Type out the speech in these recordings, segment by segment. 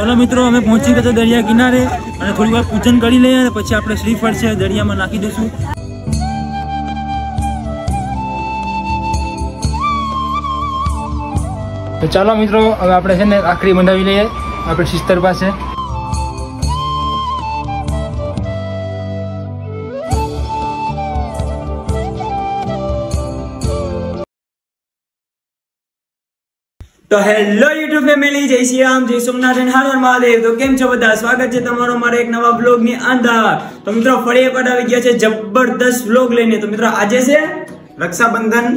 ચાલો મિત્રો, અમે પહોંચી ગયા દરિયા કિનારે અને થોડી વાર પૂજન કરી લઈએ અને પછી આપણે શ્રીફળ છે દરિયામાં નાખી દઈશું. તો ચાલો મિત્રો, હવે આપણે છે ને આખરી બનાવી લઈએ. આપણે સિસ્ટર પાસે. તો હેલો યુટ્યુબ ફેમિલી જય શ્રી રામ જય સોમનાથ અને હર મહાદેવ. તો કેમ છો બધા? સ્વાગત છે તમારો મારા એક નવા બ્લોગની અંદર. તો મિત્રો ફરી એક આવી ગયા છે જબરદસ્ત બ્લોગ લઈને. તો મિત્રો આજે છે રક્ષાબંધન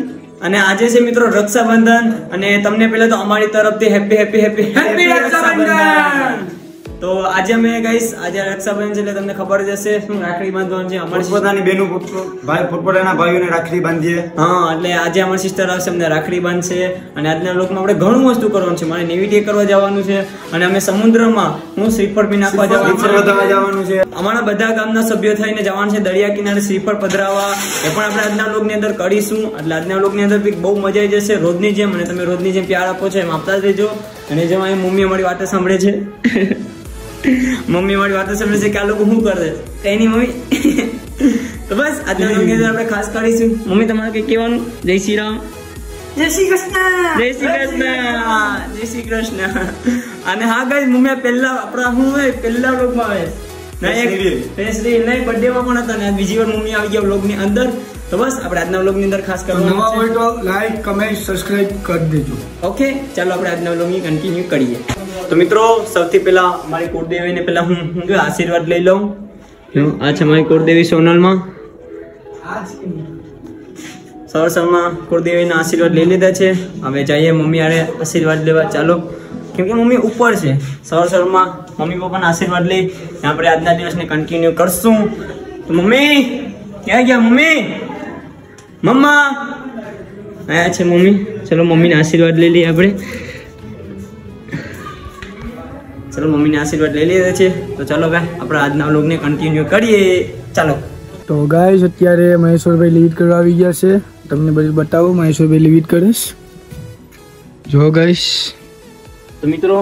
અને આજે છે મિત્રો રક્ષાબંધન. અને તમને પહેલા તો અમારી તરફથી happy happy happy happy Rakshabandhan! તો આજે અમે ગાઈસ આજે રક્ષાબંધન છે એટલે તમને ખબર જ હશે શું રાખડી બાંધવાનું છે અમારી પોતાની બેનું ભાઈ પોતપોતાના ભાઈઓને રાખડી બાંધીએ. હા એટલે આજે અમારી સિસ્ટર આવશે અમને રાખડી બાંધશે. અને આજના લોકમાં આપણે ઘણું વસ્તુ કરવાનું છે. મારે નેવિટી કરવા જવાનું છે. અને અમે સમુદ્રમાં હું શ્રીફળ બી નાખવા જવાનું છે. જવાનું છે. અમારા બધા ગામના સભ્યો થઈને જવાનું છે દરિયા કિનારે શ્રીફળ પધરાવવા. એ પણ આપણે આજના લોકની અંદર કરીશું. એટલે આજના લોકની અંદર બી બહુ મજા આવી જશે. રોજની જેમ અને તમે રોજની જેમ પ્યાર આપો છો એમ આપતા જ રહેજો. અને જેમાં એ મમ્મી અમારી વાતો સાંભળે છે. મમ્મી મારી વાતો સમજે છે કે આ લોકો શું કરે? કઈ નહીં મમ્મી. તો બસ આજના અંદર આપણે ખાસ કરીશું મમ્મી તમારે કઈ કહેવાનું? જય શ્રી રામ. જય શ્રી કૃષ્ણ. જય શ્રી કૃષ્ણ. જય શ્રી કૃષ્ણ. અને હા ગાઈસ મમ્મી પહેલા આપણા શું હોય? પહેલા વ્લોગમાં આવે. ના નહીં બર્થડે પણ હતા ને બીજી વાર મમ્મી આવી ગયા વ્લોગની અંદર. તો બસ આપણે આજના અંદર ખાસ નવા કરવાનું હોય તો લાઈક કમેન્ટ સબસ્ક્રાઇબ કરી દેજો. ઓકે ચાલો આપણે આજના વ્લોગ કન્ટિન્યુ કરીએ. તો મિત્રો, સૌથી પહેલા મારી કુળદેવીને પહેલા હું હું આશીર્વાદ લઈ લઉં. આ છે મારી કુળદેવી સોનલમાં. સવાર સવારમાં કુળદેવીના આશીર્વાદ લઈ લીધા છે. હવે જઈએ મમ્મી આરે આશીર્વાદ લેવા. ચાલો. કેમ કે મમ્મી ઉપર છે. સરસરમાં મમ્મી પપ્પાના આશીર્વાદ લઈ આપણે આજના દિવસને કન્ટિન્યુ કરશું. તો મમ્મી, ક્યાં ગયા મમ્મી? મમ્મા. આયા છે મમ્મી. ચલો મમ્મીના આશીર્વાદ લઈ લઈએ આપણે. ચલો મમ્મીને આશીર્વાદ લઈ લીધા છે તો ચાલો ભાઈ આપણે આજના વ્લોગને કન્ટિન્યુ કરીએ. ચાલો. તો ગાઈસ અત્યારે મહેશ્વરભાઈ લીડ કરવા આવી ગયા છે. તમને બધું બતાવો મહેશ્વરભાઈ લીડ કરીશ જો ગાઈસ તો મિત્રો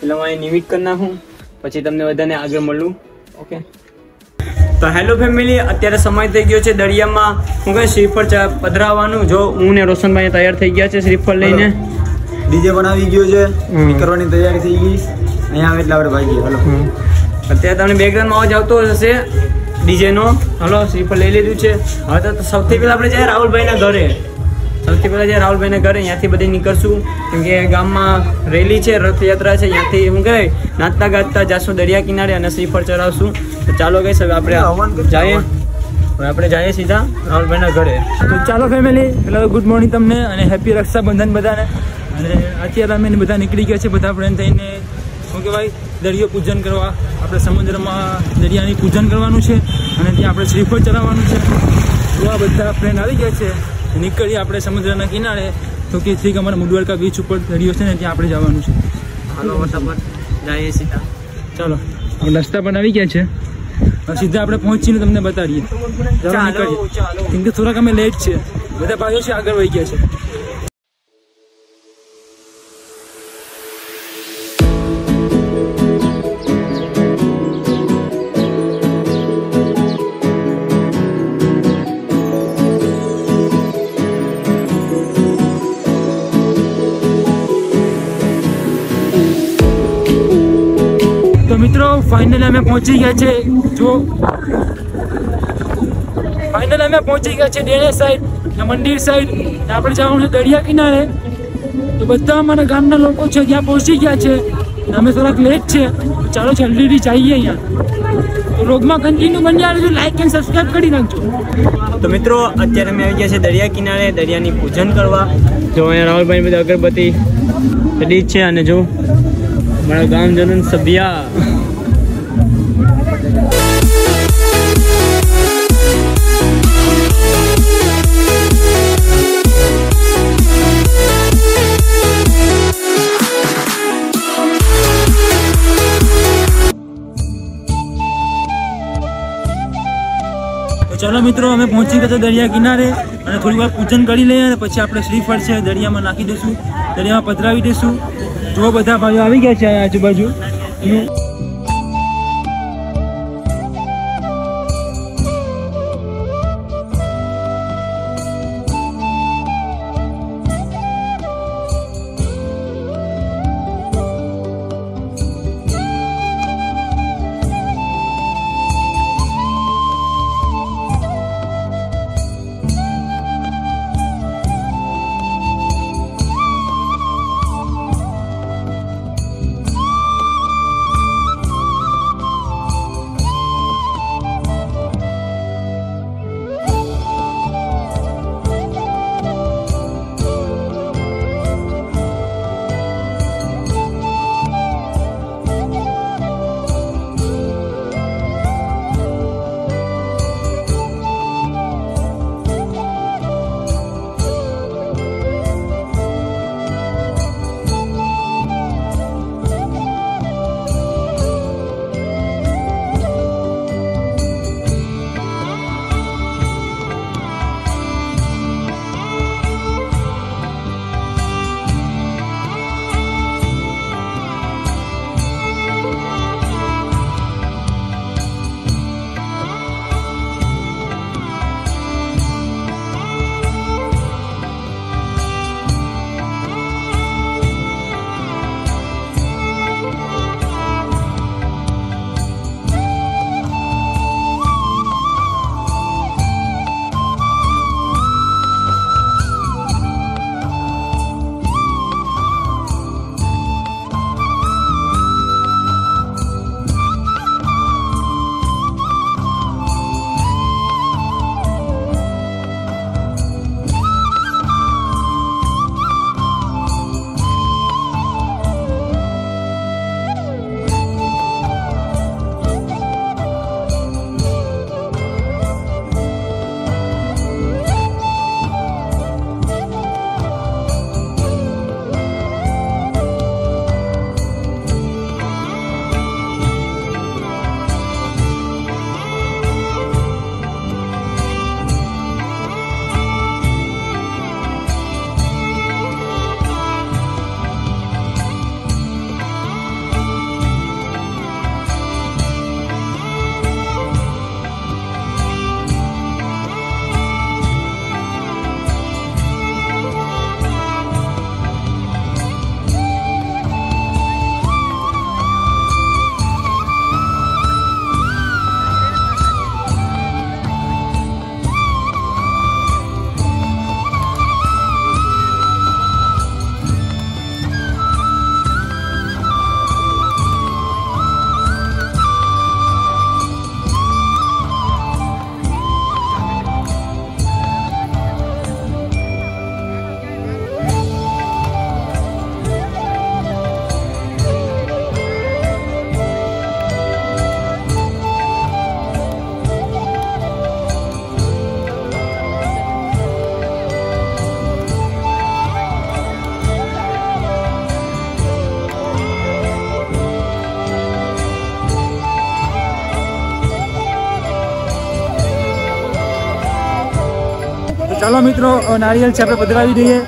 પેલા હું અહીં નિમિત કરી નાખું પછી તમને બધાને આગળ મળું. ઓકે તો હેલો ફેમિલી અત્યારે સમય થઈ ગયો છે દરિયામાં. હું કઈ શ્રીફળ પધરાવવાનું. જો હું ને રોશનભાઈ તૈયાર થઈ ગયા છે શ્રીફળ લઈને. ડીજે પણ આવી ગયો છે. કરવાની તૈયારી થઈ ગઈ. અહીંયા આવે એટલે આપણે ભાગીએ હલો. અત્યારે તમને બેકગ્રાઉન્ડમાં અવાજ આવતો હશે ડીજેનો હલો શ્રીફળ લઈ લીધું છે. હવે તો સૌથી પહેલાં આપણે જઈએ રાહુલભાઈના ઘરે. સૌથી પહેલાં જઈએ રાહુલભાઈના ઘરે ત્યાંથી બધી નીકળશું. કેમ કે ગામમાં રેલી છે રથયાત્રા છે ત્યાંથી હું કહે નાચતા ગાતા જાશું દરિયા કિનારે અને શ્રીફળ ચડાવશું. તો ચાલો ગઈ હવે આપણે જઈએ. હવે આપણે જઈએ સીધા રાહુલભાઈના ઘરે. તો ચાલો ફેમિલી પેલા તો ગુડ મોર્નિંગ તમને અને હેપી રક્ષાબંધન બધાને. અને અત્યારે અમે બધા નીકળી ગયા છે બધા ફ્રેન્ડ થઈને. શું કહેવાય? દરિયો પૂજન કરવા. આપણે સમુદ્રમાં દરિયાની પૂજન કરવાનું છે અને ત્યાં આપણે શ્રીફળ ચડાવવાનું છે. તો આ બધા ફ્રેન્ડ આવી ગયા છે. નીકળીએ આપણે સમુદ્રના કિનારે. તો કે ઠીક અમારા મુડવાડકા બીચ ઉપર દરિયો છે ને ત્યાં આપણે જવાનું છે. ચાલો આપણે રસ્તા પણ આવી ગયા છે. સીધા આપણે પહોંચીને તમને બતાડીએ કેમ કે થોડાક અમે લેટ છે. બધા ભાઈઓ છે આગળ વહી ગયા છે. ફાઇનલી અમે પહોંચી ગયા છે. જો. ફાઇનલ અમે પહોંચી ગયા છે ડેણે સાઈડ મંદિર સાઈડ આપણે જવાનું છે દરિયા કિનારે. તો બધા અમારા ગામના લોકો છે ત્યાં પહોંચી ગયા છે. અમે થોડાક લેટ છે. ચાલો જલ્દીથી જઈએ અહીંયા. રોગમાં કન્ટિન્યુ બની આવે લાઈક એન્ડ સબસ્ક્રાઇબ કરી નાખજો. તો મિત્રો, અત્યારે અમે આવી ગયા છે દરિયા કિનારે, દરિયાની પૂજન કરવા. જો અહીંયા રાહુલભાઈ બધા અગરબત્તી રેડી છે અને જો મારા ગામજનો સભ્ય. ચાલો મિત્રો, અમે પહોંચી ગયા દરિયા કિનારે અને થોડી વાર પૂજન કરી લઈએ અને પછી આપણે શ્રીફળ છે દરિયામાં નાખી દઈશું. દરિયામાં પધરાવી દઈશું. જો બધા ભાઈઓ આવી ગયા છે આજુબાજુ આજુબાજુ ચાલો મિત્રો નારિયેલ છે આપણે બદલાવી દઈએ.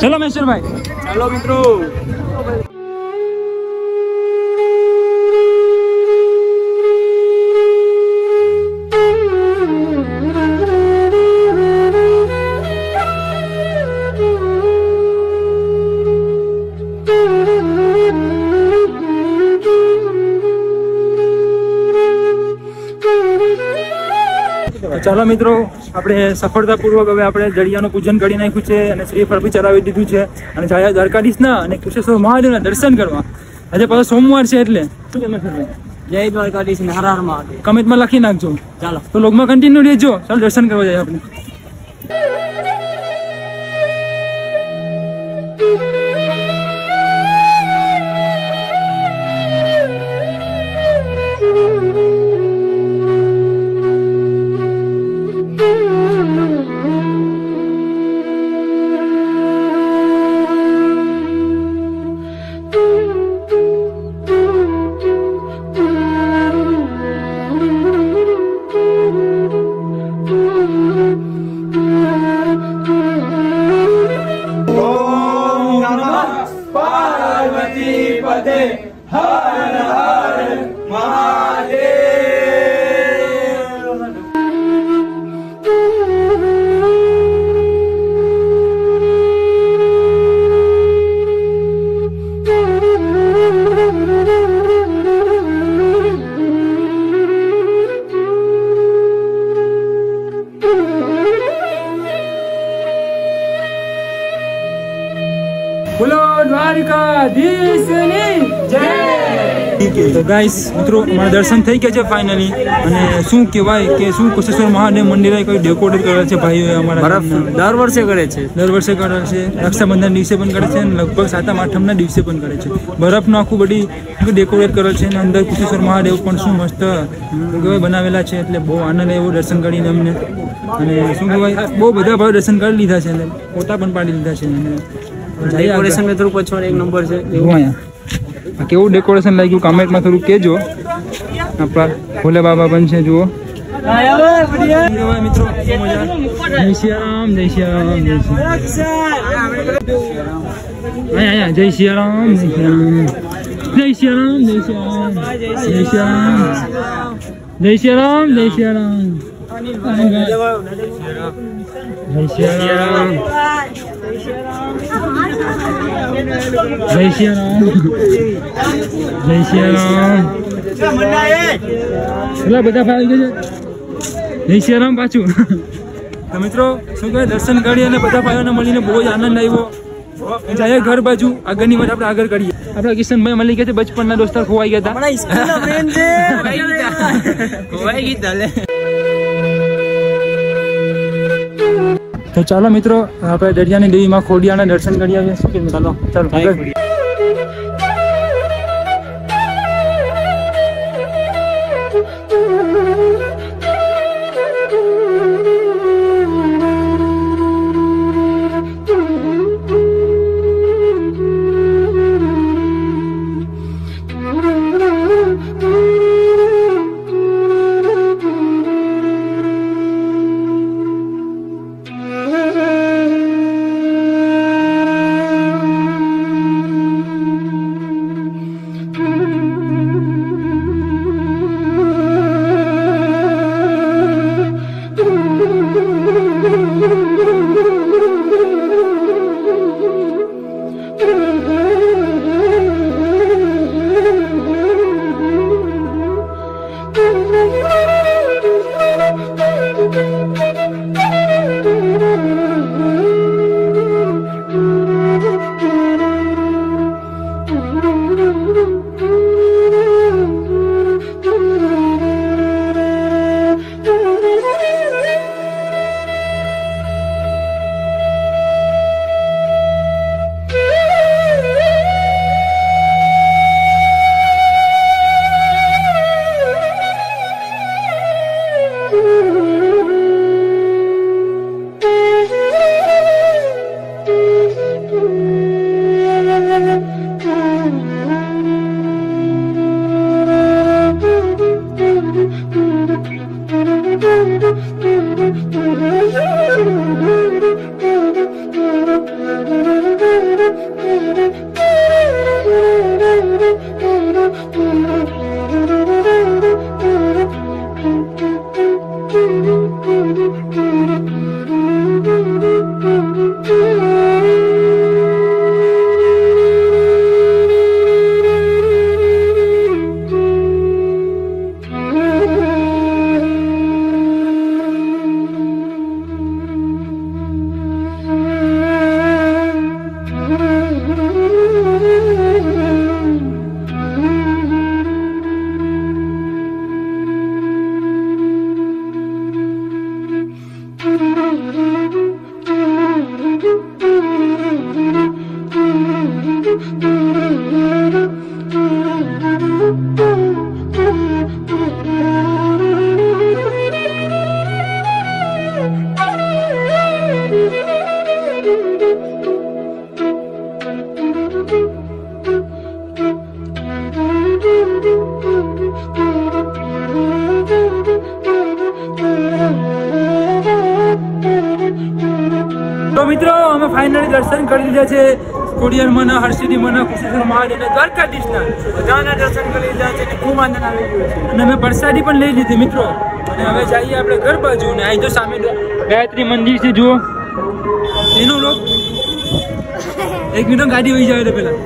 ચલો મહેશ્વરભાઈ ચાલો મિત્રો. ચાલો મિત્રો આપણે સફળતાપૂર્વક હવે આપણે જડિયાનું પૂજન કરી નાખ્યું છે અને શ્રીફળ બી ચડાવી દીધું છે. અને જાયા દ્વારકાધીશના અને કુશેશ્વર મહાદેવના દર્શન કરવા. આજે પાછો સોમવાર છે એટલે. શું તમે? જય દ્વારકાધીશ હર હર મહાદેવ કમેન્ટમાં લખી નાખજો. ચાલો. તો લોગમાં કન્ટિન્યુ રહેજો. ચાલો દર્શન કરવા જાય આપણે. બોલો દ્વારકાધીશની જય! તો ગાઈસ મિત્રો મારા દર્શન થઈ ગયા છે ફાઇનલી અને શું કહેવાય કે શું કુશેશ્વર મહાદેવ મંદિરે કઈ ડેકોરેટ કરેલ છે ભાઈઓએ અમારા દર વર્ષે કરે છે. દર વર્ષે કરે છે. રક્ષાબંધન દિવસે પણ કરે છે અને લગભગ સાતમ આઠમના દિવસે પણ કરે છે. બરફનું આખું બધી ડેકોરેટ કરેલ છે અને અંદર કુશેશ્વર મહાદેવ પણ શું મસ્ત કહેવાય બનાવેલા છે. એટલે બહુ આનંદ એવો દર્શન કરીને અમને. અને શું કહેવાય બહુ બધા ભાઈ દર્શન કરી લીધા છે. પોતા પણ પાડી લીધા છે. અને ડેકોરેશન મેં થોડું પછવાડ એક નંબર છે. એવું અહીંયા. કેવું ડેકોરેશન લાગ્યું? કમેન્ટમાં થોડું કહેજો. આપણા ભોલે બાબા છે જુઓ. મિત્રો? જય સિયારામ જય સિયારામ જય સિયારામ. જય સિયારામ જય સિયારામ. જય સિયારામ જય સિયારામ. જય સિયારામ. જય સિયારામ જય સિયારામ. જય બધા ગયા છે? જય સિયારામ પાછું. તો મિત્રો શું કહે દર્શન કરી અને બધા ભાઈઓને મળીને બહુ જ આનંદ આવ્યો. જાય ઘર બાજુ. આગળની વાત આપણે આગળ કરીએ. આપણા કિશનભાઈ મળી ગયા છે બચપનના દોસ્તાર ખોવાઈ ગયા હતા. તો ચાલો મિત્રો આપણે દરિયાની દેવીમાં ખોડિયાના દર્શન કરી આવીએ. શું કે ચાલો ચાલો કરી દીધા છે. ખોડિયાર મના હર્ષિદી મના કુશેશ્વર મહાદેવ દ્વારકાધીશના બધાના દર્શન કરી લીધા છે અને ખૂબ આનંદ આવી ગયો છે. અને અમે પ્રસાદી પણ લઈ લીધી મિત્રો. અને હવે જઈએ આપણે ઘર બાજુ ને અહીં તો સામે ગાયત્રી મંદિર છે જુઓ. એનો લોક. એક મિનિટ ગાડી વહી જાય પેલા.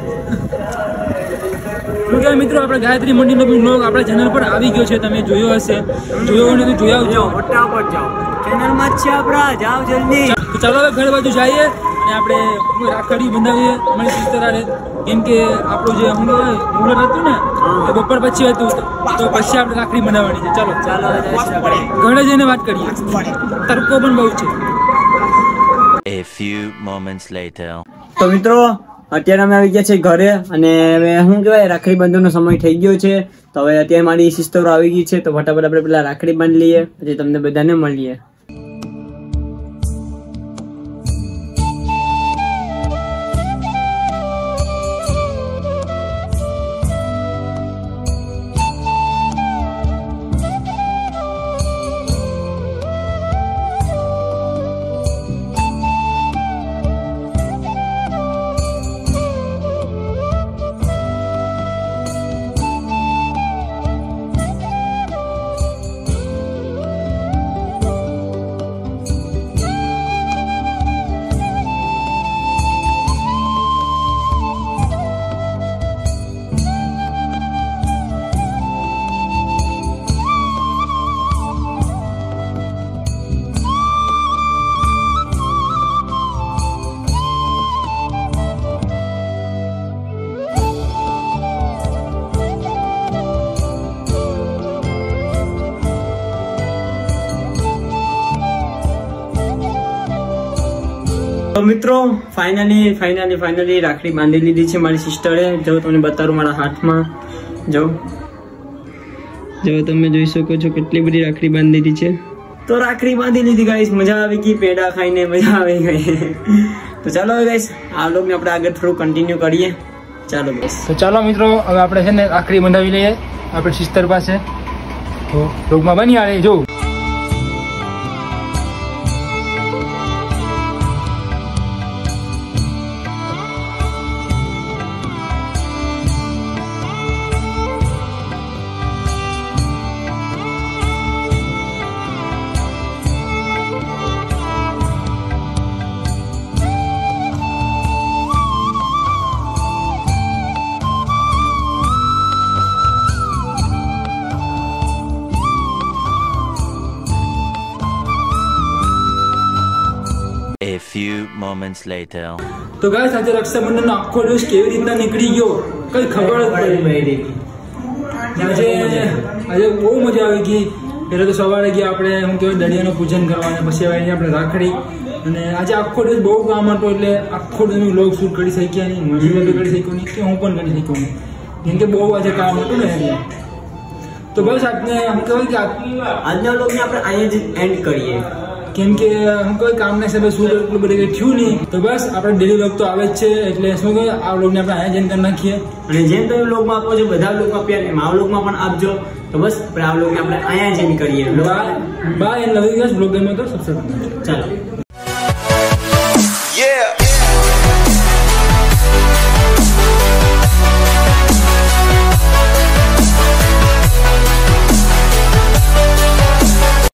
તો મિત્રો આપણે ગાયત્રી મંદિરનો બી લોક આપણા ચેનલ પર આવી ગયો છે. તમે જોયો હશે. જોયો ને તો જોયા આવજો. જાઓ ફટાફટ જાઓ. ચેનલમાં જ છે આપણા. જાઓ જલ્દી. તો ચાલો હવે ઘર બાજુ જઈએ. અને આપણે રાખડી બંધાવીએ અમારી સિસ્તરારે કેમ કે આપણું જે હું કહેવાય મુહૂર્ત હતું ને એ બપોર પછી હતું. તો પછી આપણે રાખડી બનાવવાની છે. ચાલો. ચાલો. ઘરે જઈને વાત કરીએ. તડકો પણ બહુ છે. A few moments later. તો મિત્રો અત્યારે અમે આવી ગયા છે ઘરે અને હવે શું કહેવાય રાખડી બાંધવાનો સમય થઈ ગયો છે. તો હવે અત્યારે મારી સિસ્ટરો આવી ગઈ છે. તો ફટાફટ આપણે પેલા રાખડી બાંધી લઈએ. પછી તમને બધાને મળીએ. મિત્રો ફાઇનલી ફાઇનલી ફાઇનલી રાખડી બાંધી લીધી છે મારી સિસ્ટરે જો તમને બતાવું મારા હાથમાં. જો. જો તમે જોઈ શકો છો કેટલી બધી રાખડી બાંધી લીધી છે. તો રાખડી બાંધી લીધી ગાઈસ મજા આવી ગઈ, પેડા ખાઈને મજા આવી ગઈ. તો ચાલો ગાઈસ આ લોગને આપણે આગળ થોડું કન્ટિન્યુ કરીએ. ચાલો બસ તો ચાલો મિત્રો, હવે આપણે છે ને રાખડી બંધાવી લઈએ આપણે સિસ્ટર પાસે. તો રોગમાં બની આવે, જો. Moments later. તો ગાઈસ આજે રક્ષાબંધનનો આખો દિવસ કેવી રીતના નીકળી ગયો? કઈ ખબર જ પડી નહીં. આજે આજે બહુ મજા આવી ગઈ. પહેલાં તો સવારે ગયા આપણે શું કહેવાય દરિયાનું પૂજન કરવાને પછી આવીને આપણે રાખડી. અને આજે આખો દિવસ બહુ કામ હતું એટલે આખો દિવસ લોગ શૂટ કરી શક્યા નહીં મજૂરી કરી શક્યો નહીં કે હું પણ કરી શક્યો નહીં. કેમ કે બહુ આજે કામ હતું ને તો બસ આપણે શું કહેવાય કે આજના લોગને આપણે અહીંયા જ એન્ડ કરીએ. કેમ કે હું કોઈ કામના હિસાબે શું એટલું બધું કંઈ થયું નહીં. તો બસ આપણે ડેલી લોક તો આવે જ છે એટલે શું કહે આ લોગને આપણે અહીંયા જઈને કરી નાખીએ. અને જેમ તમે લોકમાં આપો છો બધા લોકો આપ્યા એમ આ લોકમાં પણ આપજો. તો બસ આપણે આ લોગને આપણે અહીંયા કરીએ. Bye love you guys blog game તો સબસ્ક્રાઇબ ચાલો.